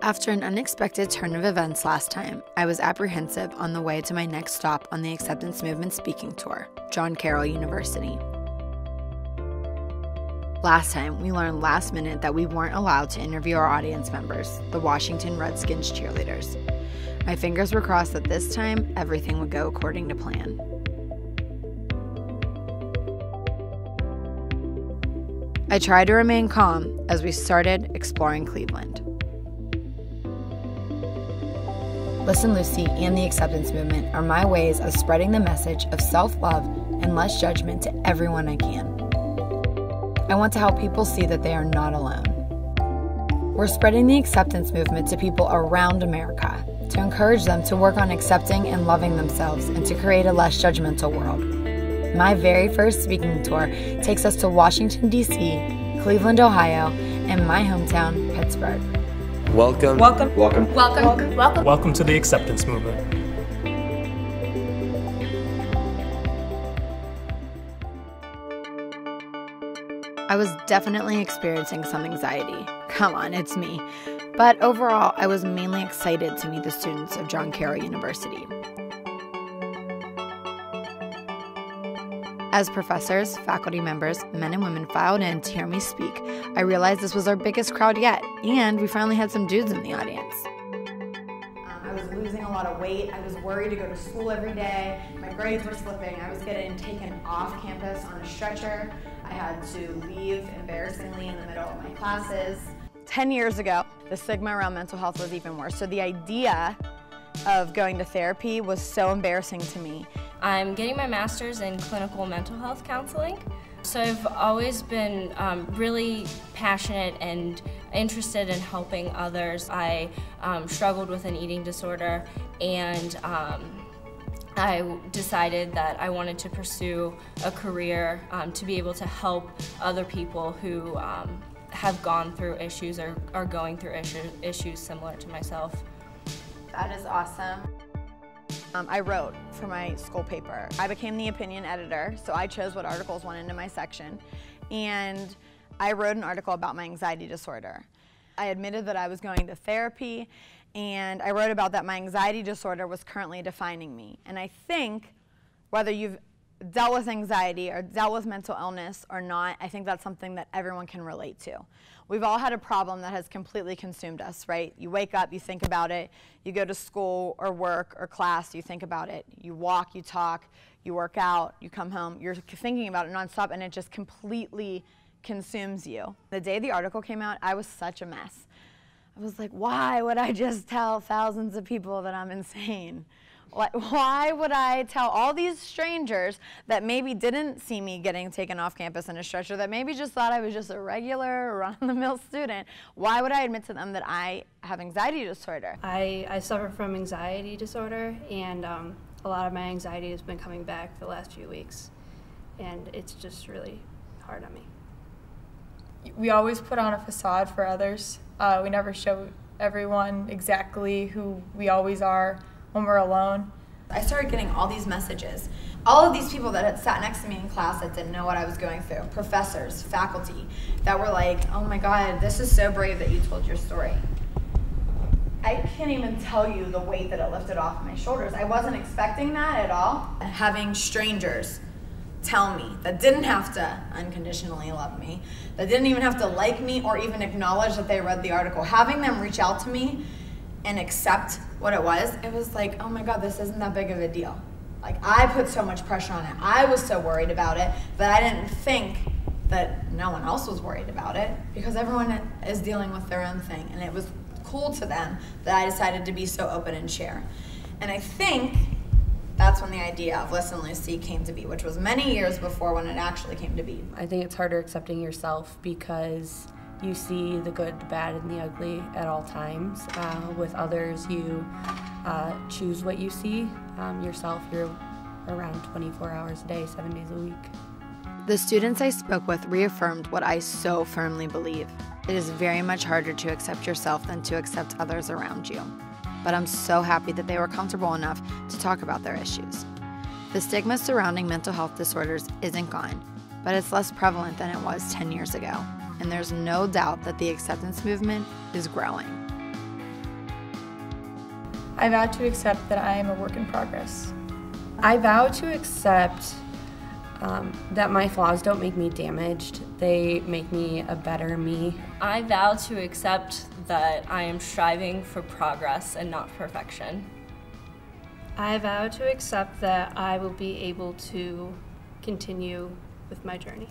After an unexpected turn of events last time, I was apprehensive on the way to my next stop on the acceptance movement speaking tour, John Carroll University. Last time, we learned last minute that we weren't allowed to interview our audience members, the Washington Redskins cheerleaders. My fingers were crossed that this time everything would go according to plan. I tried to remain calm as we started exploring Cleveland. Listen Lucy and the acceptance movement are my ways of spreading the message of self love and less judgment to everyone I can. I want to help people see that they are not alone. We're spreading the acceptance movement to people around America to encourage them to work on accepting and loving themselves and to create a less judgmental world. My very first speaking tour takes us to Washington, D.C., Cleveland, Ohio, and my hometown, Pittsburgh. Welcome. Welcome. Welcome. Welcome. Welcome. Welcome. Welcome to the acceptance movement. I was definitely experiencing some anxiety. Come on, it's me. But overall, I was mainly excited to meet the students of John Carroll University. As professors, faculty members, men and women filed in to hear me speak, I realized this was our biggest crowd yet, and we finally had some dudes in the audience. Um, I was losing a lot of weight. I was worried to go to school every day. My grades were slipping. I was getting taken off campus on a stretcher. I had to leave embarrassingly in the middle of my classes. 10 years ago, the stigma around mental health was even worse. So the idea of going to therapy was so embarrassing to me. I'm getting my master's in clinical mental health counseling. So I've always been um, really passionate and interested in helping others. I um, struggled with an eating disorder and um, I decided that I wanted to pursue a career um, to be able to help other people who um, have gone through issues or are going through issue, issues similar to myself. That is awesome. Um, I wrote for my school paper. I became the opinion editor, so I chose what articles went into my section. And I wrote an article about my anxiety disorder. I admitted that I was going to therapy, and I wrote about that my anxiety disorder was currently defining me. And I think whether you've dealt with anxiety or dealt with mental illness or not, I think that's something that everyone can relate to. We've all had a problem that has completely consumed us, right? You wake up, you think about it. You go to school or work or class, you think about it. You walk, you talk, you work out, you come home, you're thinking about it nonstop, and it just completely consumes you. The day the article came out, I was such a mess. I was like, why would I just tell thousands of people that I'm insane? Why would I tell all these strangers that maybe didn't see me getting taken off campus in a stretcher, that maybe just thought I was just a regular run-of-the-mill student, why would I admit to them that I have anxiety disorder? I, I suffer from anxiety disorder, and um, a lot of my anxiety has been coming back for the last few weeks, and it's just really hard on me. We always put on a facade for others. Uh, we never show everyone exactly who we always are when we're alone. I started getting all these messages. All of these people that had sat next to me in class that didn't know what I was going through, professors, faculty, that were like, oh my God, this is so brave that you told your story. I can't even tell you the weight that it lifted off my shoulders. I wasn't expecting that at all. Having strangers tell me that didn't have to unconditionally love me, that didn't even have to like me or even acknowledge that they read the article, having them reach out to me and accept what it was, it was like, oh my God, this isn't that big of a deal. Like, I put so much pressure on it. I was so worried about it that I didn't think that no one else was worried about it because everyone is dealing with their own thing. And it was cool to them that I decided to be so open and share. And I think that's when the idea of Listen Lucy came to be, which was many years before when it actually came to be. I think it's harder accepting yourself because you see the good, the bad, and the ugly at all times. Uh, with others, you uh, choose what you see. Um, yourself, you're around 24 hours a day, seven days a week. The students I spoke with reaffirmed what I so firmly believe. It is very much harder to accept yourself than to accept others around you. But I'm so happy that they were comfortable enough to talk about their issues. The stigma surrounding mental health disorders isn't gone, but it's less prevalent than it was 10 years ago and there's no doubt that the acceptance movement is growing. I vow to accept that I am a work in progress. I vow to accept um, that my flaws don't make me damaged, they make me a better me. I vow to accept that I am striving for progress and not perfection. I vow to accept that I will be able to continue with my journey.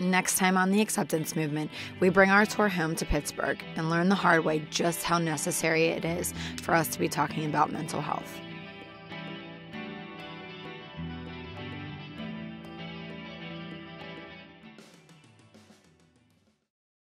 Next time on the acceptance movement, we bring our tour home to Pittsburgh and learn the hard way just how necessary it is for us to be talking about mental health.